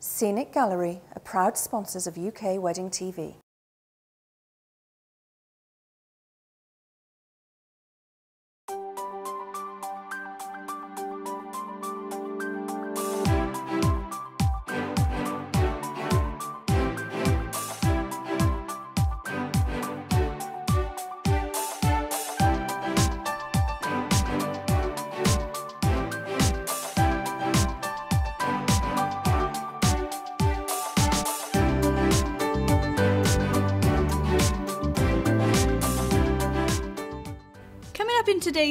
Scenic Gallery are proud sponsors of UK Wedding TV.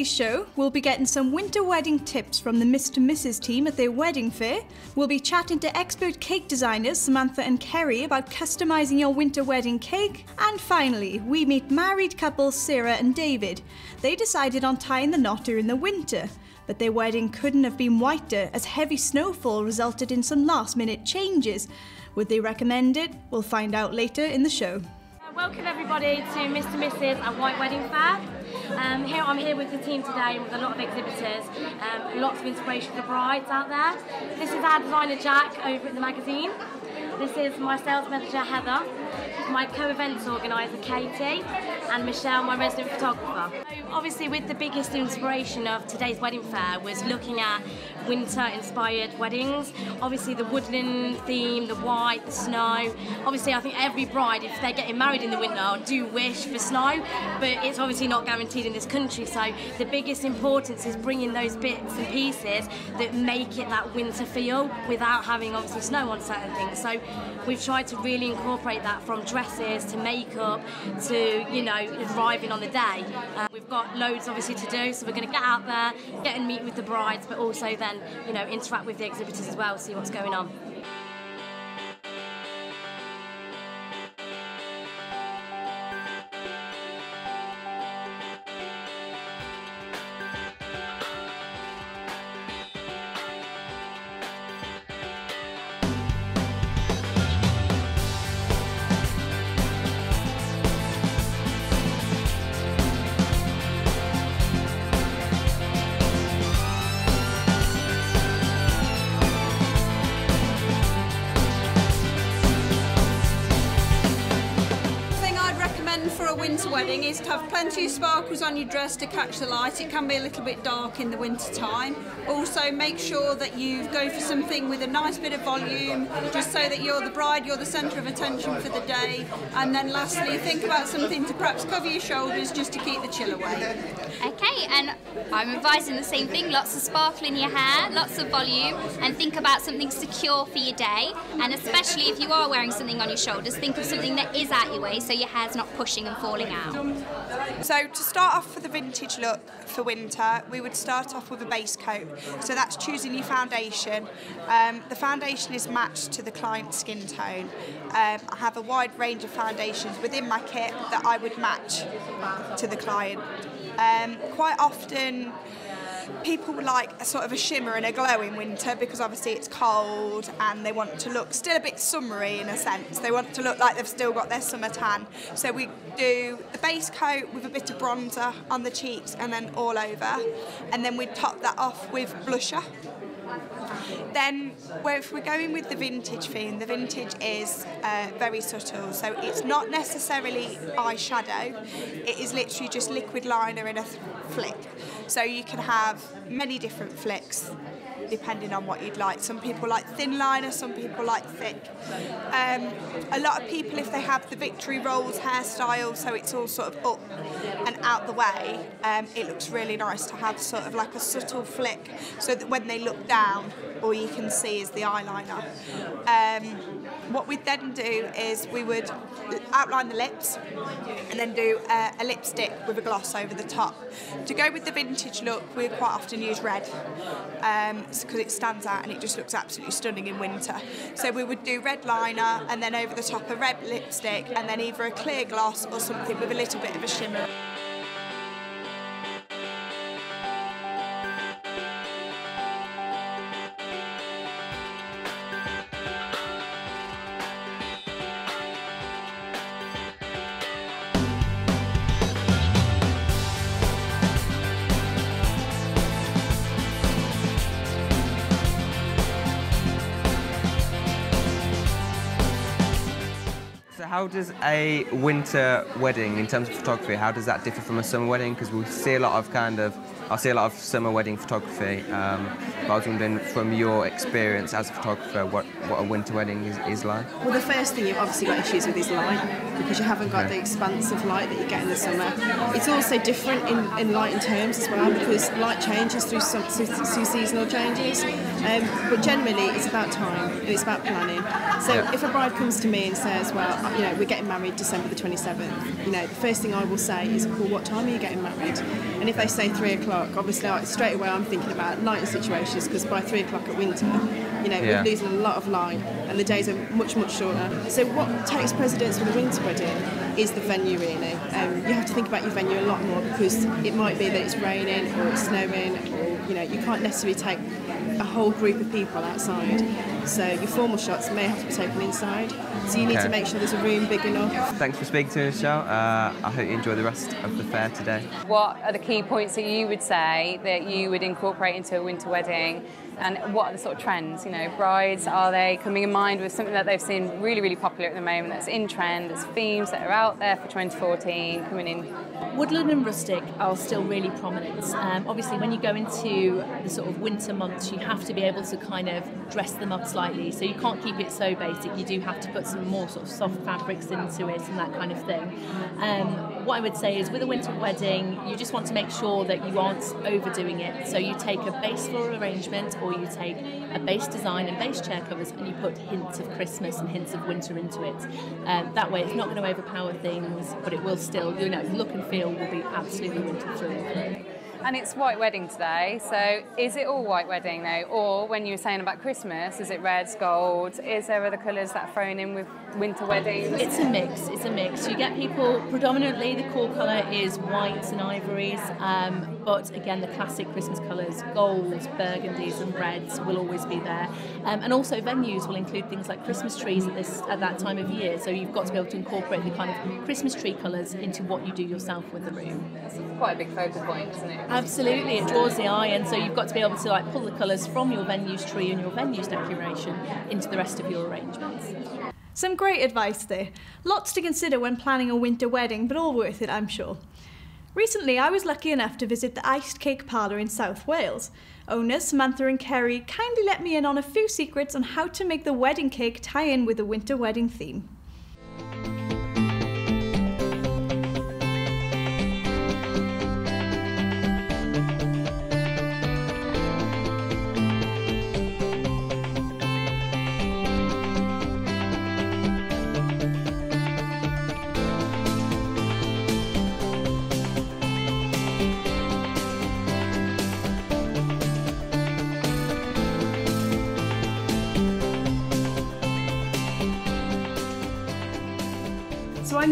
Today's show, we'll be getting some winter wedding tips from the Mr. Mrs. team at their wedding fair. We'll be chatting to expert cake designers Samantha and Kerry about customizing your winter wedding cake. And finally, we meet married couple Sarah and David. They decided on tying the knot during the winter, but their wedding couldn't have been whiter as heavy snowfall resulted in some last minute changes. Would they recommend it? We'll find out later in the show. Welcome everybody to Mr. Mrs. at White Wedding Fair. Um, here I'm here with the team today with a lot of exhibitors, um, lots of inspiration for brides out there. This is our designer Jack over at the magazine. This is my sales manager Heather, my co-events organiser Katie, and Michelle, my resident photographer. Obviously, with the biggest inspiration of today's wedding fair was looking at winter-inspired weddings. Obviously, the woodland theme, the white, the snow. Obviously, I think every bride, if they're getting married in the winter, do wish for snow, but it's obviously not guaranteed in this country. So the biggest importance is bringing those bits and pieces that make it that winter feel without having obviously snow on certain things. So we've tried to really incorporate that from dresses to makeup to you know arriving on the day. Uh, we've got loads obviously to do, so we're going to get out there, get and meet with the brides, but also then you know interact with the exhibitors as well, see what's going on. Is to have plenty of sparkles on your dress to catch the light. It can be a little bit dark in the winter time. Also, make sure that you go for something with a nice bit of volume, just so that you're the bride, you're the centre of attention for the day. And then lastly, think about something to perhaps cover your shoulders just to keep the chill away. Okay, and I'm advising the same thing lots of sparkle in your hair, lots of volume, and think about something secure for your day. And especially if you are wearing something on your shoulders, think of something that is out your way so your hair's not pushing and falling out. So to start off for the vintage look for winter, we would start off with a base coat. So that's choosing your foundation. Um, the foundation is matched to the client's skin tone. Um, I have a wide range of foundations within my kit that I would match to the client. Um, quite often, people like a sort of a shimmer and a glow in winter because obviously it's cold and they want to look still a bit summery in a sense. They want to look like they've still got their summer tan. So we do the base coat with a bit of bronzer on the cheeks and then all over. And then we top that off with blusher. Then, if we're going with the vintage theme, the vintage is uh, very subtle. So it's not necessarily eyeshadow. It is literally just liquid liner in a flick. So you can have many different flicks depending on what you'd like. Some people like thin liner, some people like thick. Um, a lot of people, if they have the Victory Rolls hairstyle, so it's all sort of up and out the way, um, it looks really nice to have sort of like a subtle flick so that when they look down, all you can see is the eyeliner. Um, what we'd then do is we would outline the lips and then do uh, a lipstick with a gloss over the top. To go with the vintage look, we quite often use red because it stands out and it just looks absolutely stunning in winter. So we would do red liner and then over the top a red lipstick and then either a clear gloss or something with a little bit of a shimmer. How does a winter wedding, in terms of photography, how does that differ from a summer wedding? Because we see a lot of kind of, I see a lot of summer wedding photography. Um, but I was wondering, from your experience as a photographer, what, what a winter wedding is, is like. Well, the first thing you've obviously got issues with is light because you haven't got Okay. the expanse of light that you get in the summer. It's also different in, light in terms as well because light changes through, some, through, through seasonal changes. Um, but generally, it's about time and it's about planning. So Yeah. if a bride comes to me and says, "Well, uh, you know, we're getting married December the 27th," you know, the first thing I will say is, "Well, what time are you getting married?" And if they say three o'clock, obviously I- straight away I'm thinking about lighting situations because by three o'clock at winter, you know, Yeah. we're losing a lot of light and the days are much much shorter. So what takes precedence for the winter wedding is the venue really. Um, you have to think about your venue a lot more because it might be that it's raining or it's snowing or you know you can't necessarily take a whole group of people outside. So your formal shots may have to be taken inside. So you need Okay. to make sure there's a room big enough. Thanks for speaking to me, Michelle. Uh, I hope you enjoy the rest of the fair today. What are the key points that you would say that you would incorporate into a winter wedding? And what are the sort of trends? You know, brides, are they coming in mind with something that they've seen really, really popular at the moment that's in trend, that's themes that are out there for 2014 coming in? Woodland and rustic are still really prominent. Um, obviously, when you go into the sort of winter months, you have to be able to kind of dress them up slightly. So you can't keep it so basic. You do have to put some more sort of soft fabrics into it and that kind of thing. Um, what I would say is with a winter wedding, you just want to make sure that you aren't overdoing it. So you take a base floral arrangement or you take a base design and base chair covers and you put hints of Christmas and hints of winter into it. Um, that way, it's not going to overpower things, but it will still, you know, look and feel will be absolutely winter through and it's white wedding today, so is it all white wedding though? Or when you were saying about Christmas, is it reds, gold? Is there other colours that are thrown in with winter weddings? It's a mix. It's a mix. You get people predominantly the core colour is whites and ivories, um, but again the classic Christmas colours, golds, burgundies, and reds will always be there. Um, and also venues will include things like Christmas trees at this at that time of year. So you've got to be able to incorporate the kind of Christmas tree colours into what you do yourself with the room. It's quite a big focal point, isn't it? Absolutely, it draws the eye, and so you've got to be able to like pull the colours from your venue's tree and your venue's decoration into the rest of your arrangements. Some great advice there. Lots to consider when planning a winter wedding, but all worth it, I'm sure. Recently, I was lucky enough to visit the Iced Cake Parlour in South Wales. Owners Samantha and Kerry kindly let me in on a few secrets on how to make the wedding cake tie in with the winter wedding theme.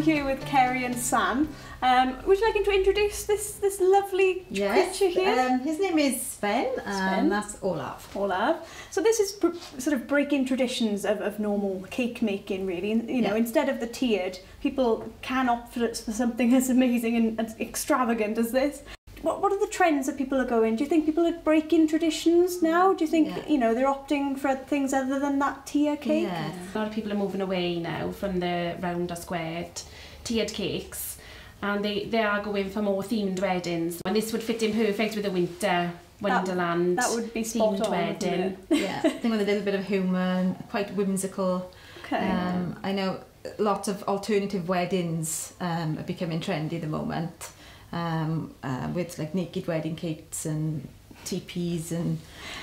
Here with Kerry and Sam. Um, would you like to introduce this this lovely Yes, creature here? um, his name is Sven, Sven. and that's Olaf. Olaf. So this is pr- sort of breaking traditions of, of normal cake making, really. You know, Yeah. instead of the tiered, people can opt for, for something as amazing and as extravagant as this. What, what are the trends that people are going? Do you think people are breaking traditions now? Do you think Yeah. you know they're opting for things other than that tier cake? Yes. A lot of people are moving away now from the round or squared tiered cakes and they, they are going for more themed weddings. And this would fit in perfect with a winter wonderland that would be spot themed on, wedding. yeah, I think with a little bit of humour and quite whimsical. Okay. Um, I know lots of alternative weddings um, are becoming trendy at the moment um, uh, with like naked wedding cakes and teepees and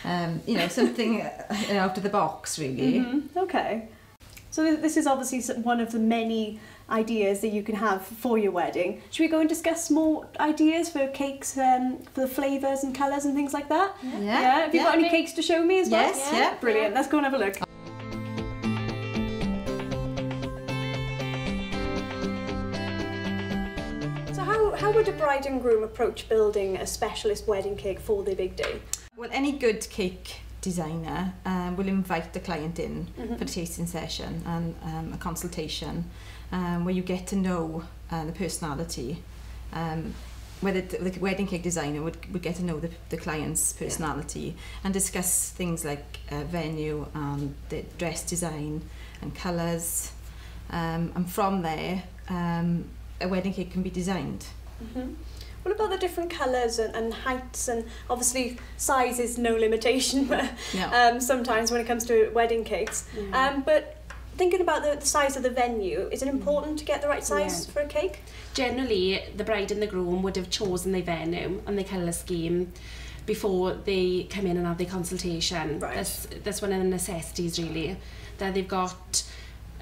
um, you know something out of the box really. Mhm, Okay. So this is obviously one of the many ideas that you can have for your wedding. Should we go and discuss more ideas for cakes, um, for the flavours and colours and things like that? Yeah. Have you yeah. got any cakes to show me as well? Yes, yeah. Brilliant. Let's go and have a look. Would a bride and groom approach building a specialist wedding cake for their big day? Well, any good cake designer um, will invite the client in Mhm. for a tasting session and um, a consultation um, where you get to know uh, the personality. Um, whether the, the wedding cake designer would, would get to know the, the client's personality and discuss things like uh, venue and the dress design and colours Um, and from there, um, a wedding cake can be designed. Mm-hmm. What about the different colours and, and heights and obviously size is no limitation No. um, sometimes when it comes to wedding cakes. Mm. Um, but thinking about the, the size of the venue, is it important to get the right size Yeah. for a cake? Generally, the bride and the groom would have chosen their venue and their colour scheme before they come in and have their consultation. Right. That's, that's one of the necessities, really, that they've got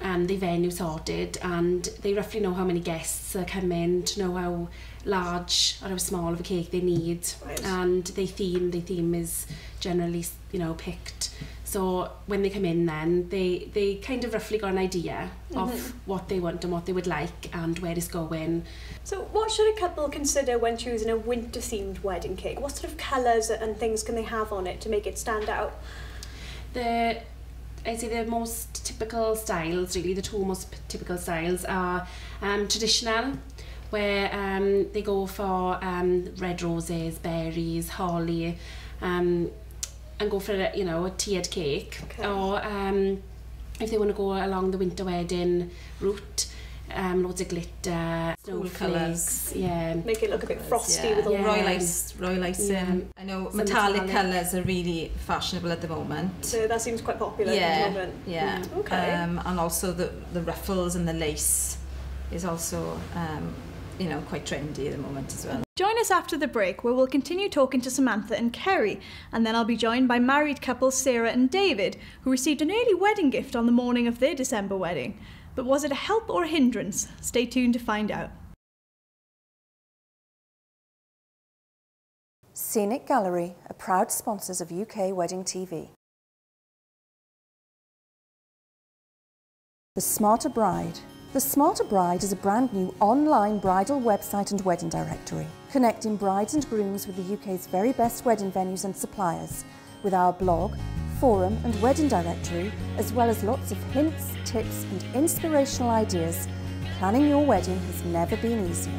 um, the venue sorted and they roughly know how many guests are coming, to know how large or how small of a cake they need. Right. and they theme their theme is generally you know picked. So when they come in then they they kind of roughly got an idea mm -hmm. of mm-hmm. what they want and what they would like and where it's going. So what should a couple consider when choosing a winter themed wedding cake? What sort of colors and things can they have on it to make it stand out? The I'd say the most typical styles, really, the two most typical styles are um, traditional, where um, they go for um, red roses, berries, holly, um, and go for, you know, a tiered cake. Okay. Or um, if they want to go along the winter wedding route, um, loads of glitter, cool colours. Yeah. Make it look a bit frosty yeah. with all yeah. royal ice, royal ice. Um, yeah. Um, I know Some metallic, metallic colours are really fashionable at the moment. So that seems quite popular yeah. at the moment. Yeah. yeah. Okay. Um, and also the the ruffles and the lace is also um, you know quite trendy at the moment as well. Join us after the break where we'll continue talking to Samantha and Kerry, and then I'll be joined by married couples Sarah and David, who received an early wedding gift on the morning of their December wedding. But was it a help or a hindrance? Stay tuned to find out. Scenic Gallery are proud sponsors of UK Wedding TV. The Smarter Bride. The Smarter Bride is a brand new online bridal website and wedding directory, connecting brides and grooms with the UK's very best wedding venues and suppliers, with our blog, forum and wedding directory, as well as lots of hints, tips and inspirational ideas. Planning your wedding has never been easier.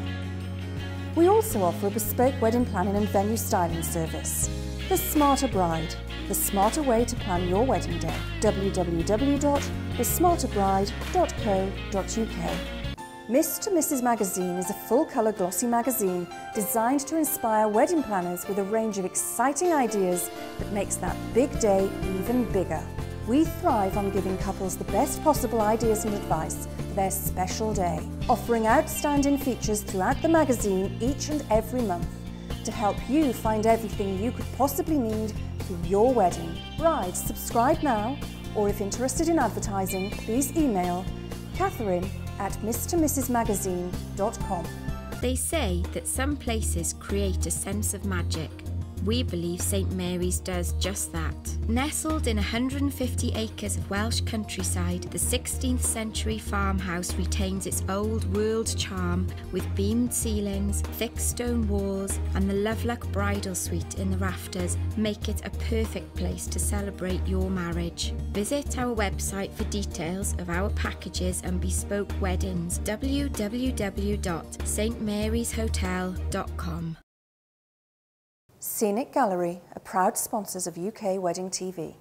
We also offer a bespoke wedding planning and venue styling service. The Smarter Bride, the smarter way to plan your wedding day. www.thesmarterbride.co.uk. Miss to Mrs Magazine is a full colour glossy magazine designed to inspire wedding planners with a range of exciting ideas that makes that big day even bigger. We thrive on giving couples the best possible ideas and advice for their special day, offering outstanding features throughout the magazine each and every month to help you find everything you could possibly need for your wedding. Brides, subscribe now, or if interested in advertising, please email Catherine at mrmrsmagazine.com. They say that some places create a sense of magic. We believe St Mary's does just that. Nestled in 150 acres of Welsh countryside, the 16th century farmhouse retains its old world charm with beamed ceilings, thick stone walls, and the Lovelock bridal suite in the rafters make it a perfect place to celebrate your marriage. Visit our website for details of our packages and bespoke weddings www.stmaryshotel.com. Scenic Gallery are proud sponsors of UK Wedding TV.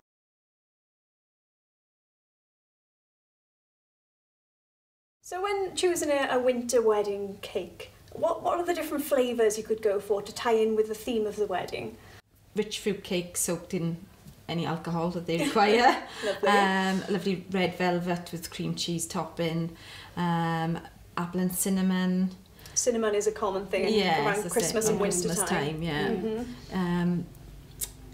So when choosing a, a winter wedding cake, what, what are the different flavours you could go for to tie in with the theme of the wedding? Rich fruit cake soaked in any alcohol that they require. lovely. Um, lovely red velvet with cream cheese topping, um, apple and cinnamon, cinnamon is a common thing yeah, around Christmas and winter Christmas time. time yeah. Mm -hmm. um,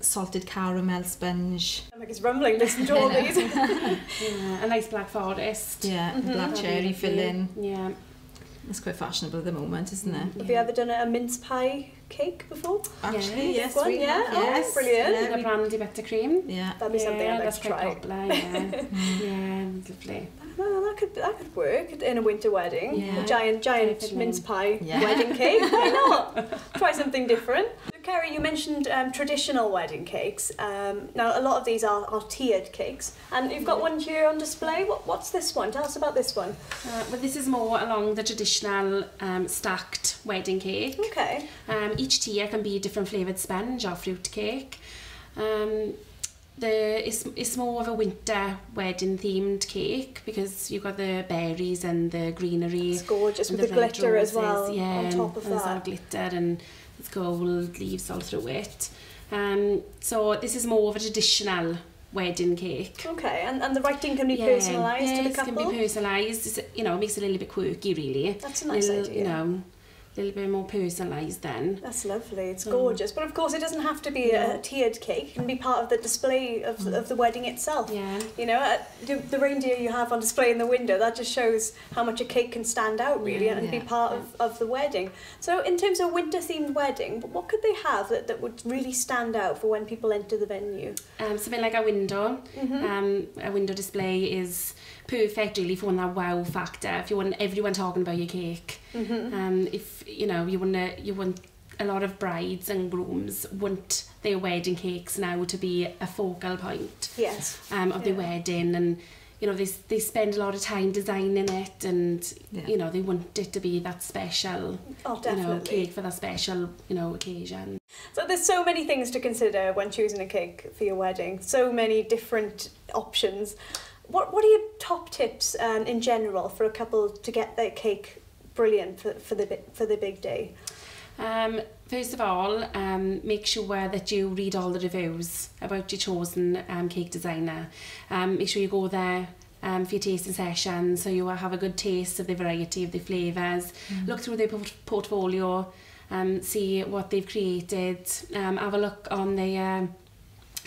salted caramel sponge. I'm like, it's rumbling listening to all these. yeah, a nice black forest. Yeah, mm -hmm. black cherry filling. Yeah. It's quite fashionable at the moment, isn't it? Yeah. Have you ever done a mince pie cake before? Actually, yes, yes one, we yeah. have. Oh, Yes. Oh, brilliant. Yeah, and a brandy buttercream. Yeah. That'd be yeah, something I'd like that's to try. Popular, yeah. Mm. yeah, lovely. Well, that could that could work in a winter wedding. Yeah. A giant giant Definitely. mince pie Yeah. wedding cake. Why not? Try something different. So, Kerry, you mentioned um, traditional wedding cakes. Um, now, a lot of these are, are tiered cakes, and you've got one here on display. What, what's this one? Tell us about this one. Uh, but this is more along the traditional um, stacked wedding cake. Okay. Um, each tier can be a different flavoured sponge or fruit cake. Um, the it's, it's more of a winter wedding themed cake because you've got the berries and the greenery. It's gorgeous with the, the glitter roses, as well yeah, on top of and that. There's glitter and it's gold leaves all through it. Um, so this is more of a traditional wedding cake. Okay, and, and the writing can be yeah, personalised yes, to the couple? can be personalised. It's, you know, it makes it a little bit quirky, really. That's a nice little, idea. You know, little bit more personalised then. That's lovely. It's Mm. gorgeous. But of course, it doesn't have to be a tiered cake. It can be part of the display of, of the wedding itself. Yeah. You know, uh, the, the reindeer you have on display in the window, that just shows how much a cake can stand out, really, Yeah. and be part of, of the wedding. So, in terms of winter themed wedding, what could they have that, that would really stand out for when people enter the venue? Um, something like a window. Mhm. Um, a window display is perfect really for that wow factor. If you want everyone talking about your cake. Mhm. Um, if you know you want to, you want a lot of brides and grooms want their wedding cakes now to be a focal point. Yes. Um, of their wedding and. You know, they, they spend a lot of time designing it and, you know, they want it to be that special, Oh, you know, cake for that special, you know, occasion. So there's so many things to consider when choosing a cake for your wedding. So many different options. What What are your top tips um, in general for a couple to get their cake brilliant for, for, the, for the big day? Um, first of all, um, make sure that you read all the reviews about your chosen um, cake designer. Um, make sure you go there um, for your tasting session so you will have a good taste of the variety of the flavours. Mm. Look through their port portfolio, um, see what they've created, um, have a look on their um,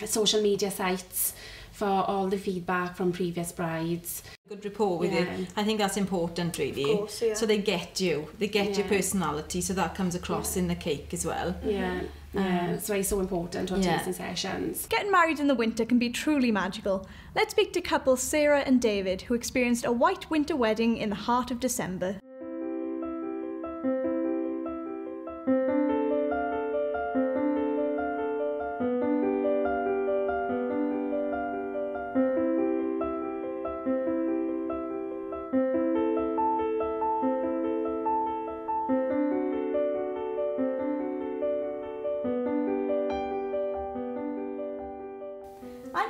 uh, social media sites for all the feedback from previous brides. Good rapport with Yeah. it. I think that's important, really. Of course, yeah. So they get you, they get your personality, so that comes across in the cake as well. Yeah, yeah, Um, it's why it's so important on yeah. tasting sessions. Getting married in the winter can be truly magical. Let's speak to couple Sarah and David, who experienced a white winter wedding in the heart of December.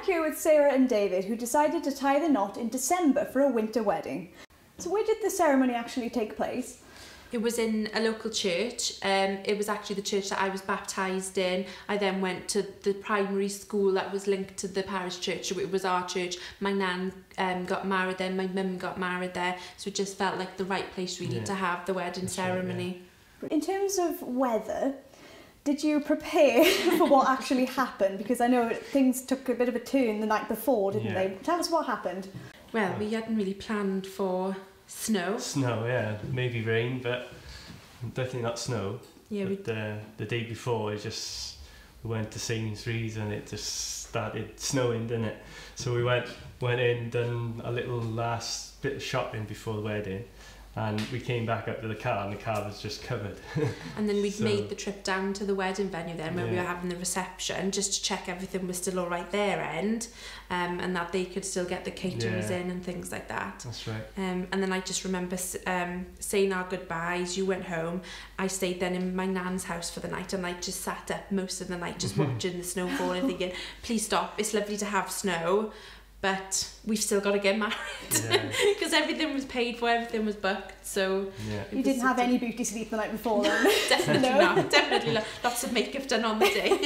I'm here with Sarah and David, who decided to tie the knot in December for a winter wedding. So, where did the ceremony actually take place? It was in a local church. Um, it was actually the church that I was baptised in. I then went to the primary school that was linked to the parish church. So it was our church. My nan um, got married there. My mum got married there. So it just felt like the right place really Yeah. to have the wedding ceremony. In terms of weather, did you prepare for what actually happened? Because I know things took a bit of a turn the night before, didn't Yeah. they? Tell us what happened. Well, we hadn't really planned for snow. Snow, yeah, maybe rain, but definitely not snow. Yeah, we- but uh, the day before, it just we went to Sainsbury's and it just started snowing, didn't it? So we went went in, done a little last bit of shopping before the wedding, and we came back up to the car, and the car was just covered. And then we'd So- made the trip down to the wedding venue then where we were having the reception just to check everything was still all right their end um, and that they could still get the caterers Yeah. in and things like that. That's right. Um, and then I just remember um, saying our goodbyes, you went home, I stayed then in my nan's house for the night and I just sat up most of the night just watching the snowfall and thinking, please stop, it's lovely to have snow. but we've still got to get married because yeah. everything was paid for, everything was booked. So yeah. you didn't have any beauty sleep the night before. Then. definitely no. not. Definitely lots of makeup done on the day.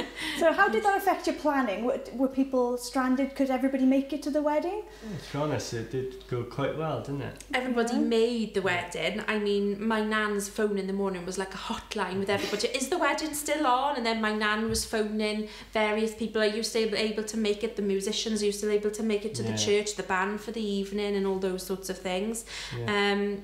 So how did that affect your planning? Were, were people stranded? Could everybody make it to the wedding? Mm, to be honest, it did go quite well, didn't it? Everybody made the wedding. I mean, my nan's phone in the morning was like a hotline with everybody. Is the wedding still on? And then my nan was phoning various people. Are you still able to make it? The musicians, are you still able to make it to yeah. the church, the band for the evening and all those sorts of things? Yeah. Um,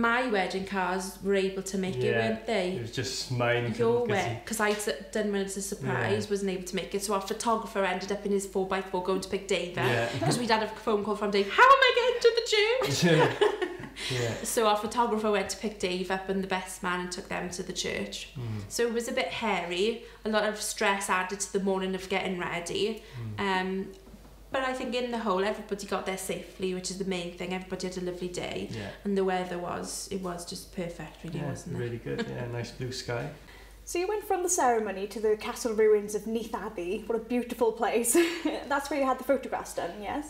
my wedding cars were able to make yeah, it, weren't they? It was just mine. Your way. because I done one as a surprise, yeah. wasn't able to make it. So our photographer ended up in his 4x4 going to pick Dave because yeah. we'd had a phone call from Dave, how am I getting to the church? yeah. So our photographer went to pick Dave up and the best man and took them to the church. Mm. So it was a bit hairy, a lot of stress added to the morning of getting ready. Mm. Um, but I think in the whole, everybody got there safely, which is the main thing. Everybody had a lovely day, Yeah. and the weather was it was just perfect, really, Yeah, wasn't it? really good. Yeah, nice blue sky. So you went from the ceremony to the castle ruins of Neath Abbey. What a beautiful place. That's where you had the photographs done, yes?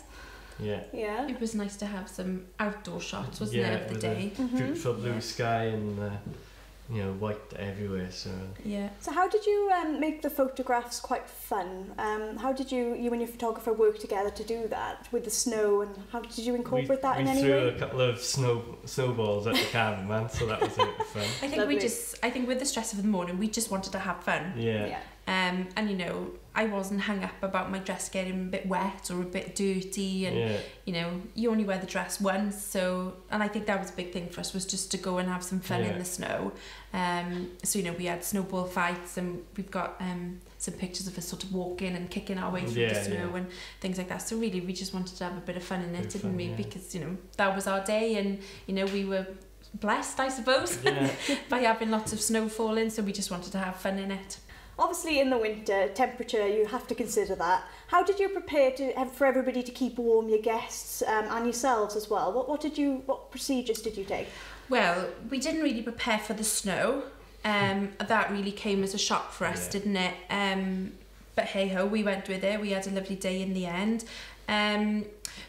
Yeah. Yeah. It was nice to have some outdoor shots, wasn't yeah, it, of the with day? a beautiful blue sky and uh, you know white everywhere. So Yeah. So how did you um, make the photographs quite fun? Um, how did you, you and your photographer work together to do that with the snow and how did you incorporate we, that we in any threw way? a couple of snow snowballs at the cameraman, so that was a bit of fun. I think we just, I think with the stress of the morning, we just wanted to have fun. Yeah. Yeah. Um, and you know, I wasn't hung up about my dress getting a bit wet or a bit dirty, and Yeah. you know, you only wear the dress once. So, and I think that was a big thing for us was just to go and have some fun Yeah. in the snow. Um, so you know, we had snowball fights, and we've got um some pictures of us sort of walking and kicking our way through Yeah, the snow and things like that. So really, we just wanted to have a bit of fun in it, didn't we? Because you know, that was our day, and you know, we were blessed, I suppose, by having lots of snow falling. So we just wanted to have fun in it. Obviously, in the winter, temperature, you have to consider that. How did you prepare to, eh, for everybody to keep warm, your guests um, and yourselves as well? What, what, did you, what procedures did you take? Well, we didn't really prepare for the snow. Um, hmm. that really came as a shock for us, yeah. didn't it? Um, but hey ho, we went with it. We had a lovely day in the end. Um,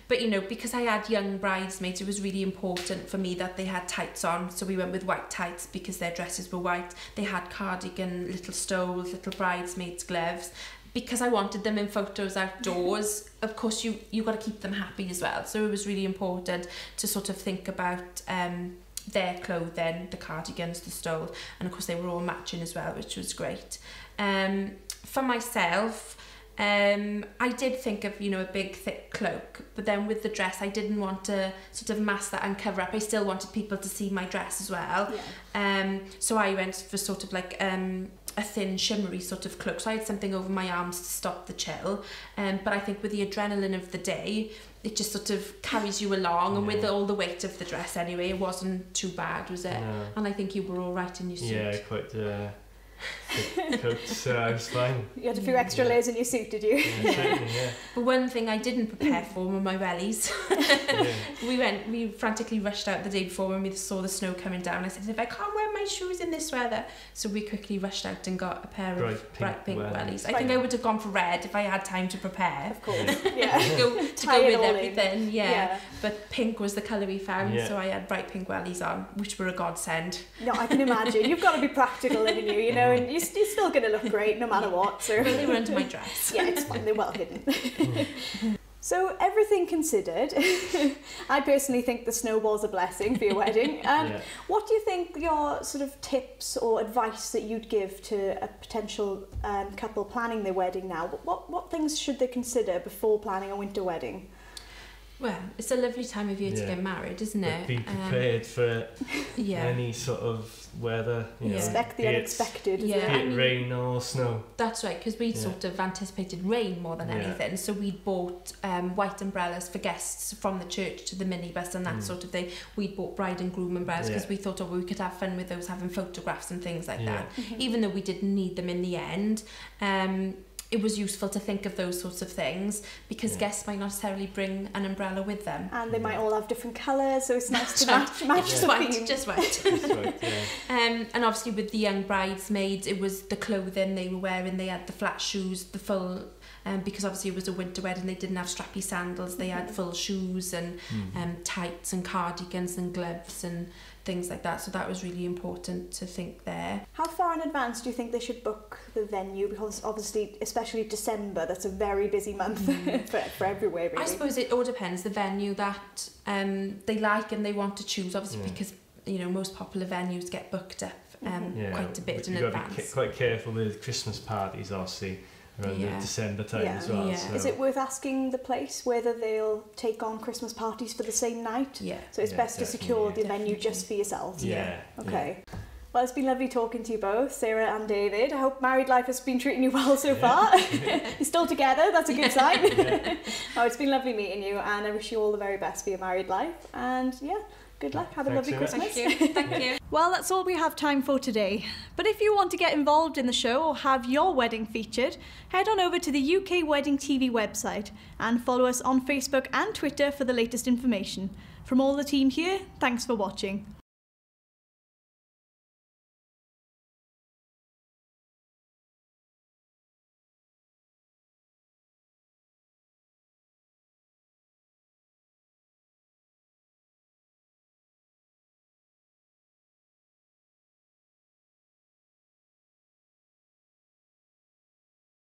But you know, because I had young bridesmaids, it was really important for me that they had tights on. So we went with white tights because their dresses were white. They had cardigan, little stoles, little bridesmaids gloves. Because I wanted them in photos outdoors, mm-hmm. of course you you got to keep them happy as well. So it was really important to sort of think about um, their clothing, the cardigans, the stole, and of course they were all matching as well, which was great. Um, for myself, um, I did think of you know a big thick cloak, but then with the dress, I didn't want to sort of mask that and cover up. I still wanted people to see my dress as well. Yeah. Um, so I went for sort of like um, a thin shimmery sort of cloak. So I had something over my arms to stop the chill. Um, but I think with the adrenaline of the day, it just sort of carries you along, and with Yeah. all the weight of the dress anyway, it wasn't too bad, was it? No. And I think you were all right in your suit. Yeah, quite uh, thick Coat, uh, was fine. You had a few extra yeah. layers in your suit, did you? Yeah, certainly, yeah. But one thing I didn't prepare for were my wellies. yeah. We went, we frantically rushed out the day before when we saw the snow coming down. I said, if I can't wear my shoes in this weather. So we quickly rushed out and got a pair Bright of pink bright pink wellies. wellies. I think I would have gone for red if I had time to prepare. Of course, yeah. to go, to go with everything, yeah. Yeah. But pink was the colour we found, Yeah. so I had bright pink wellies on, which were a godsend. No, I can imagine. You've got to be practical, haven't you? You know, and you're, you're still going to look great no matter what. So Well, they were under my dress. yeah, it's fine. They're well hidden. So everything considered, I personally think the snowball's a blessing for your wedding. Um, Yeah. What do you think your sort of tips or advice that you'd give to a potential um, couple planning their wedding now? What what things should they consider before planning a winter wedding? Well, it's a lovely time of year to get married, isn't But it? Be Um, prepared for yeah. any sort of weather. You know, Expect the be it- unexpected. Yeah. Be it? I it mean- rain or snow. That's right, because we'd Yeah. sort of anticipated rain more than Yeah. anything. So we'd bought um, white umbrellas for guests from the church to the minibus and that Mm. sort of thing. We'd bought bride and groom umbrellas because Yeah. we thought, oh, we could have fun with those, having photographs and things like Yeah. that. Even though we didn't need them in the end, um, it was useful to think of those sorts of things because yeah. guests might not necessarily bring an umbrella with them. And they might all have different colours, so it's nice to match, match yeah. the theme. Just right. just right yeah. um, and obviously with the young bridesmaids, it was the clothing they were wearing. They had the flat shoes, the full um, because obviously it was a winter wedding they didn't have strappy sandals they mm -hmm. had mm-hmm. full shoes and mm -hmm. um, tights and cardigans and gloves and things like that. So that was really important to think there. How far in advance do you think they should book the venue? Because obviously, especially December, that's a very busy month for, for everywhere, really. I suppose it all depends the venue that um, they like and they want to choose. Obviously Yeah. because you know most popular venues get booked up um, Yeah, quite a bit but in you've got to advance. be ca- quite careful with Christmas parties, obviously, around Yeah. the December time Yeah. as well. Yeah. So. Is it worth asking the place whether they'll take on Christmas parties for the same night? Yeah. So it's Yeah, best to secure the definitely. venue just for yourselves. Yeah. Okay. Well, it's been lovely talking to you both, Sarah and David. I hope married life has been treating you well so far. You're still together, that's a good sign. oh, it's been lovely meeting you, and I wish you all the very best for your married life. And yeah, good luck. Have a Thanks lovely very. Christmas. Thank you. Thank you. Well, that's all we have time for today. But if you want to get involved in the show or have your wedding featured, head on over to the UK Wedding TV website and follow us on Facebook and Twitter for the latest information. From all the team here, thanks for watching.